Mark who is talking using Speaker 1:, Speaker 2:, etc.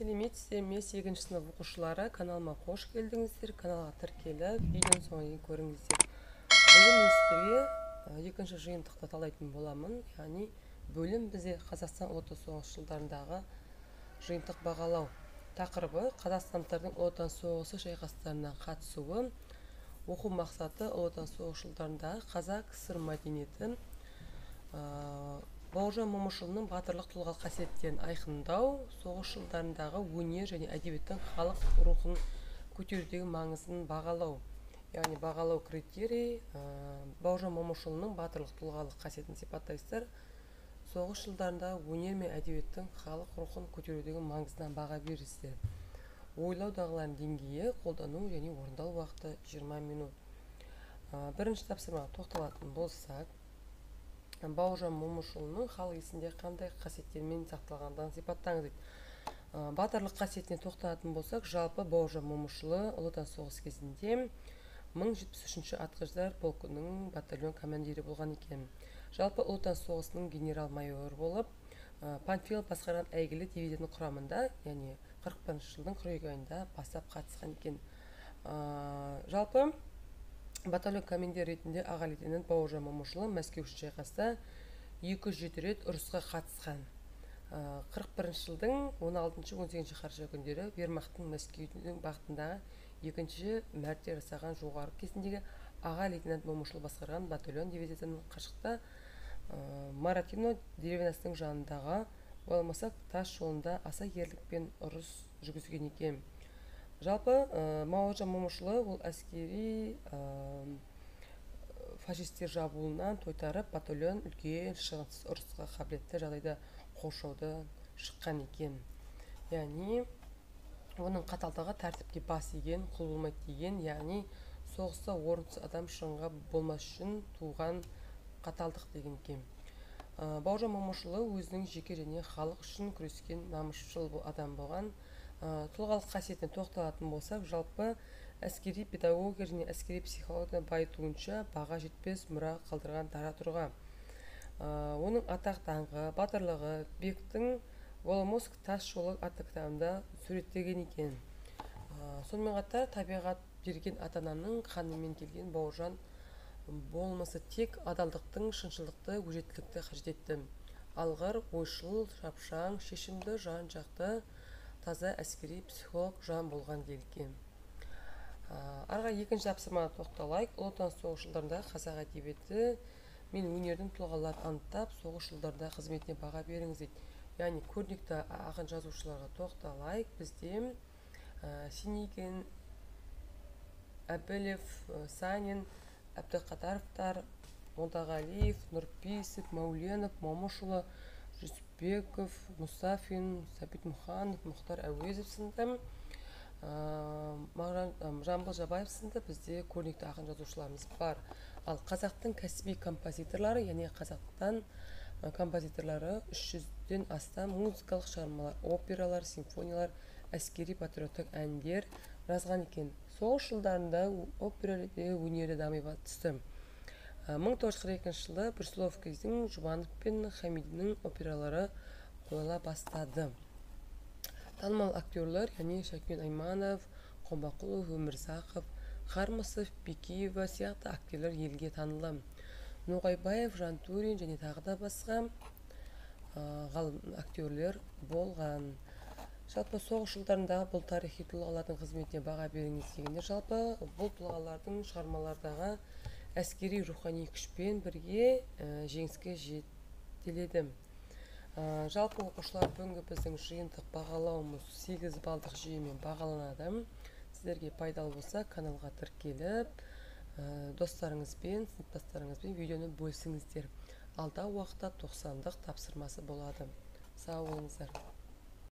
Speaker 1: сәлеметсіздер ме сегізінші сынып оқушылары каналыма қош келдіңіздер каналға тіркеліп видеоны соңына дейін көріңіздер. Бүгін мен сіздерге екінші жиынтықты талдайтын боламын. Яғни бөлім бізде қазақстан ұлы отан соғысы жылдарындағы жиынтық бағалау тақырыбы. Қазақстандықтардың ұлы отан соғысы шайқастарына қатысуы оқу мақсаты ұлы отан соғысы жылдарындағы қазақ кср мәдениеті бауыржан момышұлының батырлық тұлғалық қасиеттерін айқындау соғыс жылдарындағы өнер және әдебиеттің халық рухын көтерудегі маңызын бағалау яғни бағалау критерий ә, бауыржан момышұлының батырлық тұлғалық қасиетін сипаттайсыздар. Соғыс жылдарындағы өнер мен әдебиеттің халық рухын көтерудегі маңызына баға бересіздер. Ойлау дағдыларының деңгейі қолдану және орындау уақыты 20 минут. Ә, бірінші тапсырмаға тоқталатын болсақ бауыржан момышұлының халық есінде қандай қасиеттермен сақталғандығын сипаттаңыз дейді. Батырлық қасиетіне тоқталатын болсақ жалпы бауыржан момышұлы ұлы отан соғысы кезінде 1073 атқыштар полкының батальон командирі болған екен. Жалпы ұлы отан соғысының генерал майоры болып панфилов басқарған әйгілі дивизияның құрамында яғни 41 жылдың қыркүйек айында бастап қатысқан екен. Жалпы батальон командирі ретінде аға лейтенант бауыржан момышұлы мәскеу шайқаста екі жүз жеті рет ұрысқа қатысқан. Қырық бірінші жылдың он алтыншы он сегізінші қараша күндері вермахтың мәскеудің бағытындағы екінші мәрте жасаған жоғары кезіндегі аға лейтенант момышұлы басқарған батальон дивизиясының қашықта маратино деревнясының жанындағы болмаса тас жолында аса ерлікпен ұрыс жүргізген екен. Жалпы ә, мағаужан момышұлы ол әскери ә, фашистер жабуынан тойтарып батальон үлкен шығынсыз ұрысқа қабілетті жағдайда қоршауды шыққан екен. Яғни оның қаталдығы тәртіпке бас иген құл болмайды деген яғни соғыста орынсыз адам шығынға болмас үшін туған қаталдық деген екен. Ә, бауыржан момышұлы өзінің жеке және халық үшін күрескен намысшыл адам болған. Тұлғалық қасиетіне тоқталатын болсақ жалпы әскери педагогия және әскери психология байытуынша баға жетпес мұра қалдырған дара тұлға оның атақ даңқы батырлығы бектің воломоск тас жолы атты кітабында суреттеген екен. Сонымен қатар табиғат берген ата ананың қанымен келген бауыржан болмысы тек адалдықтың шыншылдықты өжеттілікті қажет етті. Алғыр ойшыл шапшаң шешімді жан жақты таза әскери психолог жан болған делінген арға екінші тапсырмаға тоқталайық. Ұлы отан соғыс жылдарындағы қазақ әдебиеті мен өнердің тұлғаларын анықтап соғыс жылдарында қызметіне баға беріңіз дейді яғни көрнекті ақын жазушыларға тоқталайық. Бізде ә, синигин әбілев санин әбдіқадаровтар молдағалиев нұрпейісов мәуленов момышұлы жүсіпбеков мұстафин сәбит мұханов мұхтар әуезов сынды. Жамбыл жабаев сынды. Бізде көрнекті ақын жазушыларымыз бар. Ал қазақтың кәсіби композиторлары яғни қазақтан композиторлары үш жүзден астам музыкалық шығармалар опералар симфониялар әскери патриоттық әндер жазған екен. Соғыс жылдарында опера өнері дами түсті. Мың тоғыз жүз қырық екінші жылы жұбанов пен хамидидің опералары қойыла бастады. Танымал актерлар яғни шәкен айманов қомбақұлов өмірзақов қармысов бекеева сияқты актерлер елге танылды. Ноғайбаев жантурин және тағы да басқа актерлер болған. Жалпы соғыс жылдарындағы бұл тарихи тұлғалардың қызметіне баға беріңіз дегенде жалпы бұл тұлғалардың шығармалардағы әскери рухани күшпен бірге ә, жеңіске жетеледі ә, жалпы оқушылар бүгінгі біздің жиынтық бағалауымыз 8 балдық жүйемен бағаланады. Сіздерге пайдалы болса каналға тіркеліп ә, достарыңызбен сыныптастарыңызбен видеоны бөлісіңіздер алда уақытта тоқсандық тапсырмасы болады. Сау болыңыздар.